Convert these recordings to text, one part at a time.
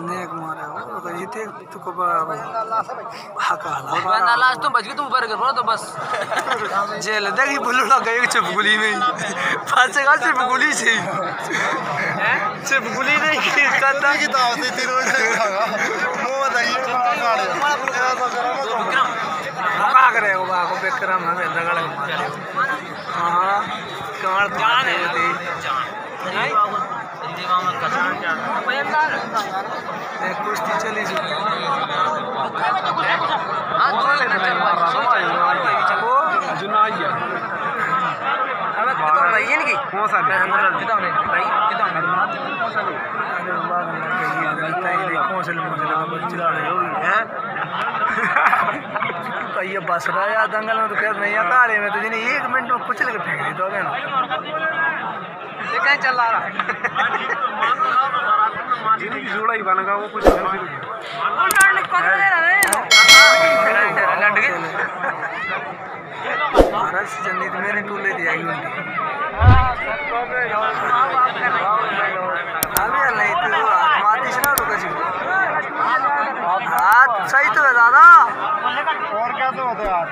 नेक मारे हो तो इथे तो कबा हका वरना लास्ट तुम बच गए तुम ऊपर कर तो बस। जेल देखी बुल्लू लग गई चिपगुली में। फंस गया चिपगुली से। चिपगुली नहीं वो बताइए का करे वो बाको बेकरम हमें दगड़ मारे हाँ। काल पाते थे एक कुश्ती चली जी हाँ दो है? अबे कितना भाई इनकी कौन सा कितना भाई कितना ने अरे वाह ये गलता ही नहीं कौन से लोग लगा बच्चा होगी हैं। तो ये बस रहा है दंगल में तो खैर नहीं है काले में तो जिन्हें एक मिनट में कुचल के फेंक दी तो ना ये कहीं चल रहा जिनकी जोड़ा ही बनेगा वो कुछ से तो मेरे टूले दिया ही उनकी अबे नहीं तो हाथ मारती ना तो कछु हाथ सही तो है दादा और क्या तो होते यार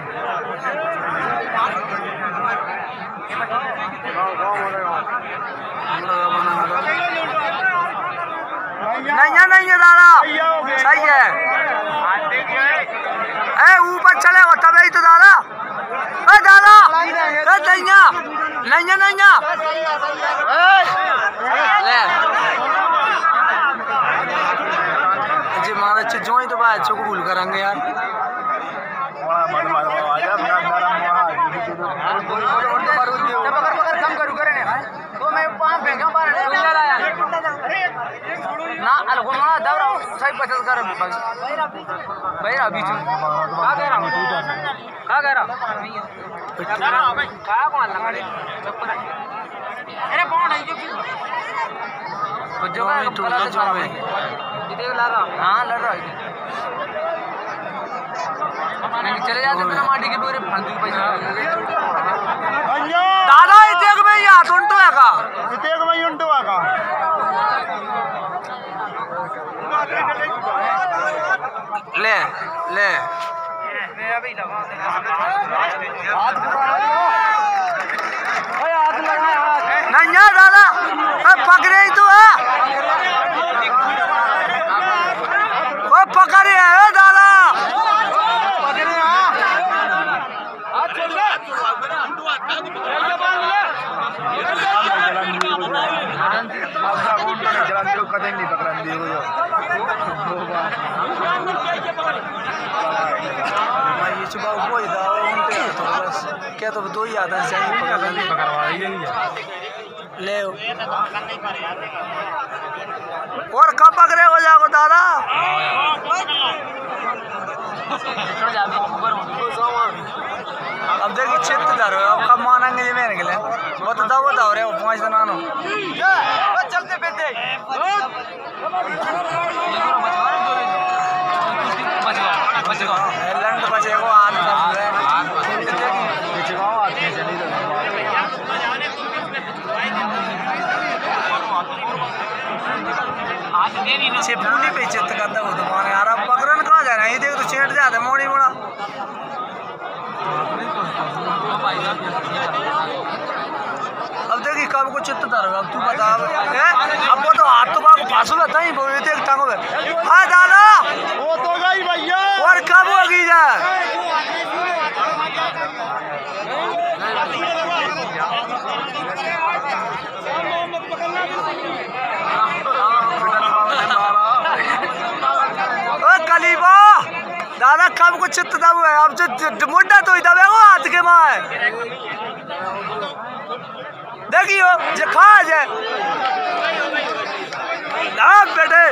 गाँव गाँव बोले नहीं है नहीं है दादा सही है ए ऊपर चले तब ही तो दादा ए दादा दैया नहीं है ले। जी मारे च जोई तो बाय चुक भूल करेंगे यार। बड़ा मत मारो मेरा मेरा करू तो सही पचल कर भाई। भाई अभी चुन का कह रहा हूँ का कह रहा का कौन लगा अरे कौन है? जो से जो इधर लड़ रहा हाँ। लड़ रहा है। चले जाते बिना माटी के पूरे फालतू के पैसे दादा ये देख भाई यहाँ तो उल्टो है का इतेक भाई उंटू आका ले ले। अभी है दादा पकड़े ही तो है। वो पकड़े है दादा। जलन कदम नहीं हो मैं ये सुबह वो ही दावा उनके तो बस क्या तो दो ही आदत से ही पकड़ ले ले और कब पकड़े हो जाओ दादा जा हूँ अब देखिए चित्त दर अब कब मानेंगे ये मेरे के लिए वो तो दबो दो रे वो पाँच दिन आनो चलते फिरते लंड बचे को आन चिपकूनी पे चित्त करता वो तुम्हारे यार। अब पकड़न कहाँ जा रहे हैं देख तो चेट जाते मोड़ी बड़ा। अब देखी कब को चित्त धर अब तू बता। अब वो तो हाथ तो बाबू फांसू रहता ही वो ये देख टांगों में हाँ दादा! वो तो गई भैया। और कब होगी जा कब को चित्त दब है। अब जो मुंडा तो दबे वो हाथ के माँ देखियो, जे खा जाए बेटे